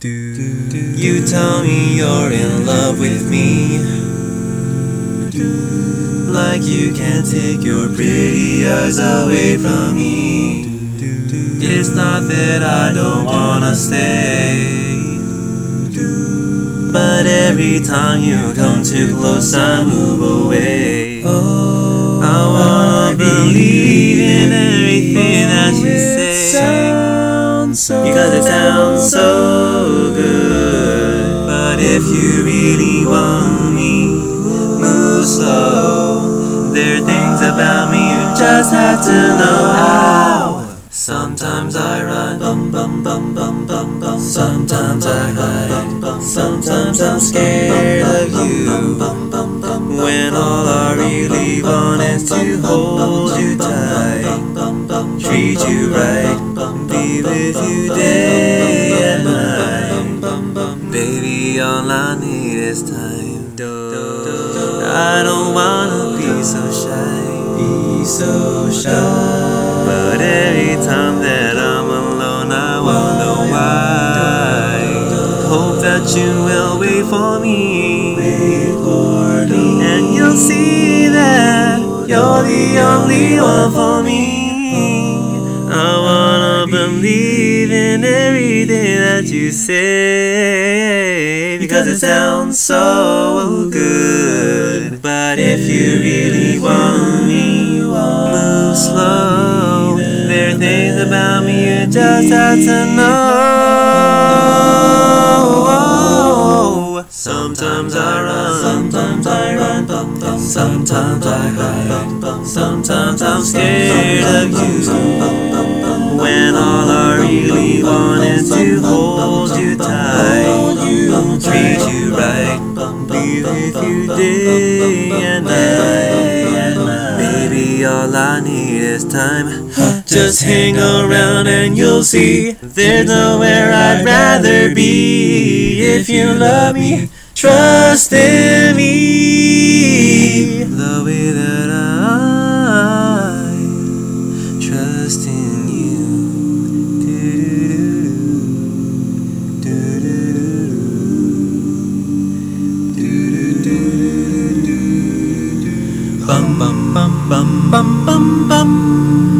You tell me you're in love with me. Like you can't take your pretty eyes away from me. It's not that I don't wanna stay. But every time you come too close, I move away. I wanna believe in everything that you say. Because it sounds so just have to know how. Sometimes I run, bum bum bum bum bum bum. Sometimes I hide, Sometimes I'm scared of you. When all I really want is to hold you tight, treat you right, be with you day and night. Baby, all I need is time. I don't wanna be so shy, be so shy. But every time that I'm alone, I wonder why. Hope that you will wait for me. And you'll see that you're the only one for me. I wanna believe in everything that you say because it sounds so good. But if you really just have to know. Sometimes I run, sometimes I run, sometimes I hide, sometimes I'm scared of you. When all I really want is to hold you tight, treat you right, be with you day and night. Baby, all I need is time. Just hang around and you'll see there's nowhere I'd rather be. If you love me, trust in me. The way that I trust in you. Bum bum bum bum bum bum bum.